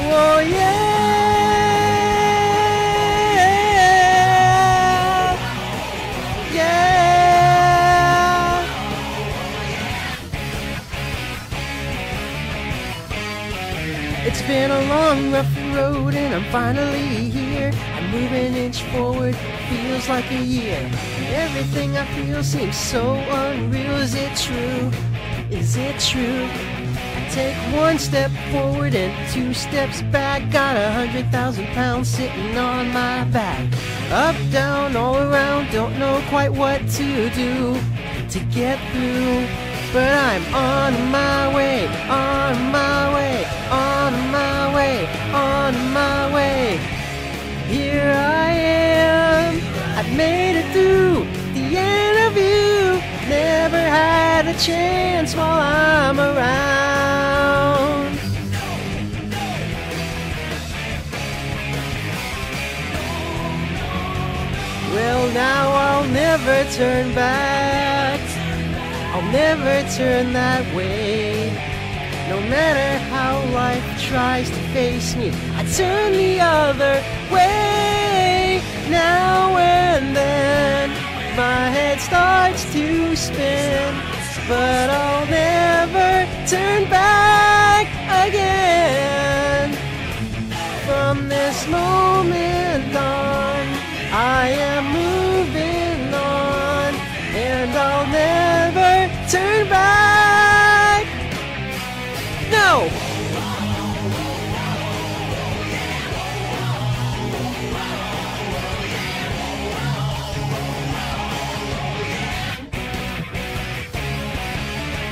Oh, yeah. Yeah. It's been a long, rough road, and I'm finally here. I move an inch forward, feels like a year. Everything I feel seems so unreal. Is it true? Is it true? Take one step forward and two steps back. Got a hundred thousand pounds sitting on my back. Up, down, all around, don't know quite what to do to get through. But I'm on my way, on my way, on my way, on my way. Here I am, I've made it through the interview. Never had a chance while I'm around. Never turn back. I'll never turn that way. No matter how life tries to face me, I turn the other way. Now and then, my head starts to spin, but I'll never turn back turn back. No!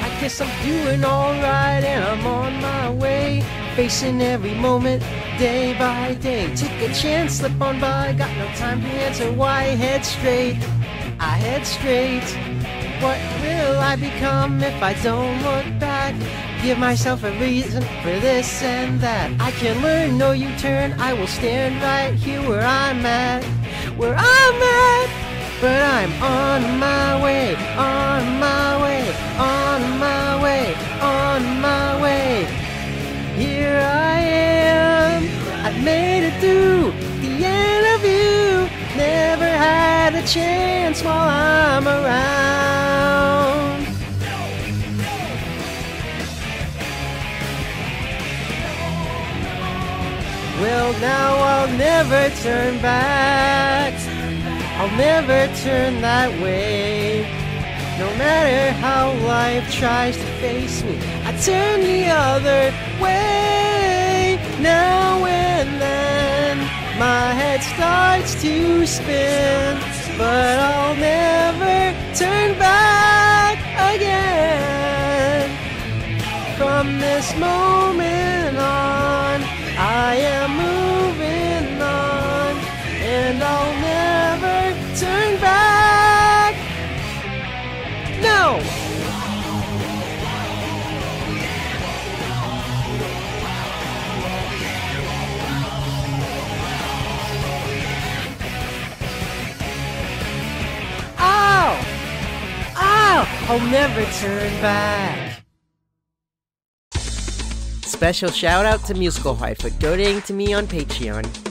I guess I'm doing alright and I'm on my way. Facing every moment, day by day. Take a chance, slip on by. Got no time to answer why. Head straight, I head straight. What will I become if I don't look back? Give myself a reason for this and that. I can learn, no U turn. I will stand right here where I'm at. Where I'm at. But I'm on my way, on my way, on my way, on my way. Here I am, I've made it through the interview. Never had a chance while I'm around. Now I'll never turn back. I'll never turn that way. No matter how life tries to face me, I turn the other way. Now and then, my head starts to spin, but I'll never turn back again. From this moment I'll never turn back. Special shout out to Musical Heart for donating to me on Patreon.